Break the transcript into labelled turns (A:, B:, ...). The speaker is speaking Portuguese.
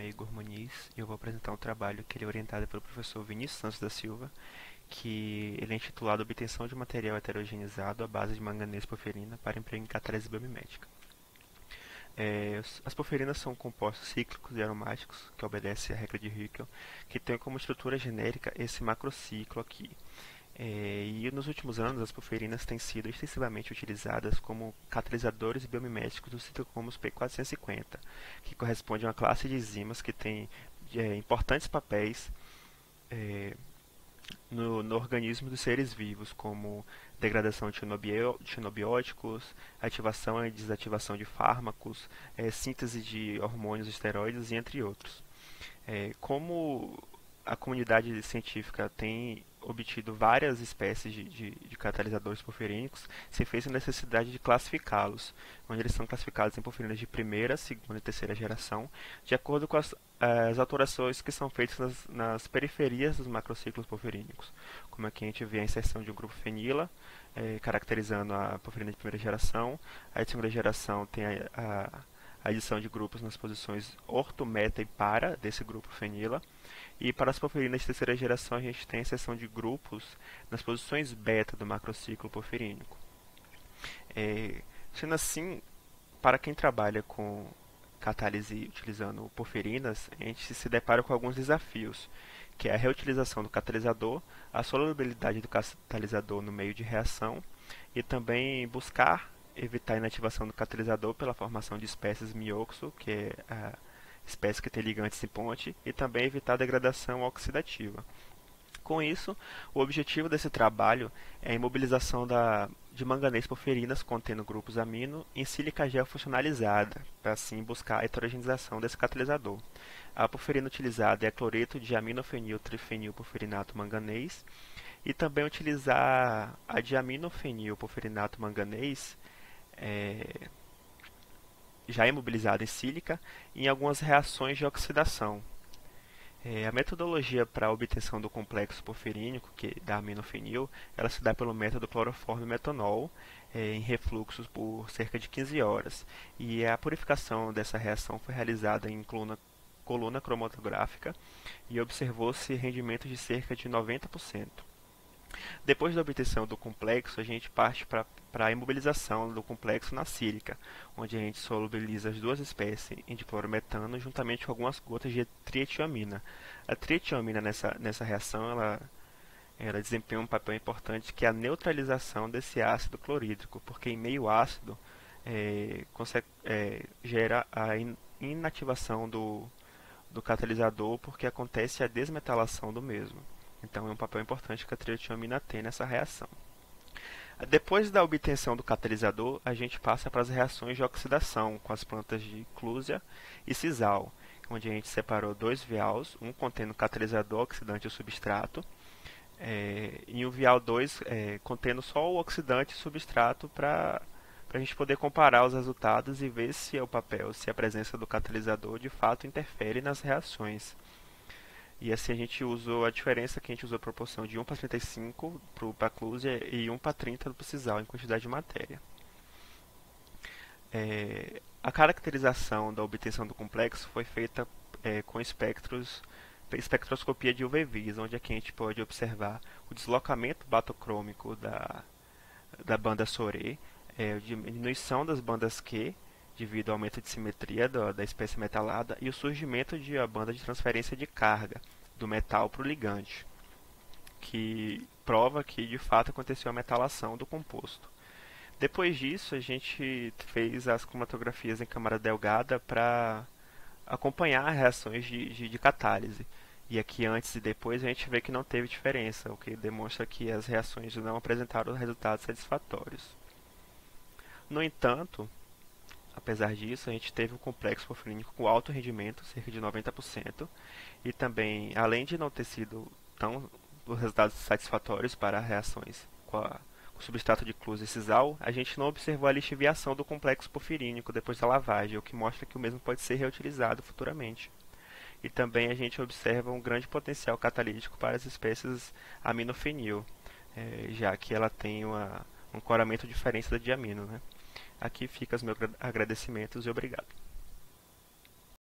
A: é Igor Muniz e eu vou apresentar um trabalho que ele é orientado pelo professor Vinícius Santos da Silva, que ele é intitulado Obtenção de material heterogeneizado à base de manganês porferina para emprego em catálise biomimética. É, as porfirinas são compostos cíclicos e aromáticos, que obedecem à regra de Hickel, que tem como estrutura genérica esse macrociclo aqui. É, e nos últimos anos, as porfirinas têm sido extensivamente utilizadas como catalisadores biomiméticos do citocromos P450, que corresponde a uma classe de enzimas que tem é, importantes papéis é, no, no, organismo dos seres vivos, como degradação de xenobióticos, ativação e desativação de fármacos, é, síntese de hormônios esteroides entre outros. É, como a comunidade científica tem obtido várias espécies de, de, de catalisadores porfirínicos, se fez a necessidade de classificá-los, onde eles são classificados em porfirinas de primeira, segunda e terceira geração, de acordo com as, as alterações que são feitas nas, nas, periferias dos macrociclos porfirínicos, como aqui a gente vê a inserção de um grupo fenila, é, caracterizando a porfirina de primeira geração, a de segunda geração tem a, a, a adição de grupos nas posições orto, meta e para desse grupo fenila, e para as porfirinas de terceira geração, a gente tem a seção de grupos nas posições beta do macrociclo porfirínico. É, sendo assim, para quem trabalha com catálise utilizando porfirinas, a gente se depara com alguns desafios, que é a reutilização do catalisador, a solubilidade do catalisador no meio de reação e também buscar evitar a inativação do catalisador pela formação de espécies mioxo, que é a espécie que tem ligantes em ponte, e também evitar a degradação oxidativa. Com isso, o objetivo desse trabalho é a imobilização da, de manganês porfirinas contendo grupos amino em sílica gel funcionalizada, para assim buscar a heterogenização desse catalisador. A porfirina utilizada é cloreto de aminofenil trifenil porfirinato manganês, e também utilizar a diaminofenil porfirinato manganês é, já imobilizada em sílica em algumas reações de oxidação. É, a metodologia para a obtenção do complexo porfirínico, que da aminofenil, ela se dá pelo método cloroforme metanol é, em refluxos por cerca de 15 horas. E a purificação dessa reação foi realizada em coluna, coluna cromatográfica e observou-se rendimento de cerca de 90%. Depois da obtenção do complexo, a gente parte para a imobilização do complexo na sílica, onde a gente solubiliza as duas espécies em diclorometano juntamente com algumas gotas de trietiamina. A trietiamina nessa, nessa reação ela, ela desempenha um papel importante que é a neutralização desse ácido clorídrico, porque em meio ácido é, consegue, é, gera a inativação do, do catalisador porque acontece a desmetalação do mesmo. Então é um papel importante que a triotiamina tem nessa reação. Depois da obtenção do catalisador, a gente passa para as reações de oxidação com as plantas de Clusia e Sisal, onde a gente separou dois vials, um contendo catalisador oxidante e substrato, é, e o vial 2 é, contendo só o oxidante e substrato para a gente poder comparar os resultados e ver se é o papel, se a presença do catalisador de fato interfere nas reações. E assim a gente usou a diferença que a gente usou a proporção de 1 para 35 para a Clusia e 1 para 30 para o Cisal em quantidade de matéria. É, a caracterização da obtenção do complexo foi feita é, com espectros, espectroscopia de UV-Vis, onde aqui a gente pode observar o deslocamento batocrômico da, da banda SORE, é, diminuição das bandas Q devido ao aumento de simetria da, da espécie metalada e o surgimento de a banda de transferência de carga do metal para o ligante, que prova que de fato aconteceu a metalação do composto. Depois disso, a gente fez as cromatografias em câmara delgada para acompanhar reações de, de, de, catálise. E aqui antes e depois a gente vê que não teve diferença, o que demonstra que as reações não apresentaram resultados satisfatórios. No entanto, Apesar disso, a gente teve um complexo porfirínico com alto rendimento, cerca de 90%, e também, além de não ter sido tão os resultados satisfatórios para reações com, a, com o substrato de Cluse e Cisal, a gente não observou a lixiviação do complexo porfirínico depois da lavagem, o que mostra que o mesmo pode ser reutilizado futuramente. E também a gente observa um grande potencial catalítico para as espécies aminofenil, é, já que ela tem uma, um coramento diferente da diamino. Né? Aqui fica os meus agradecimentos e obrigado.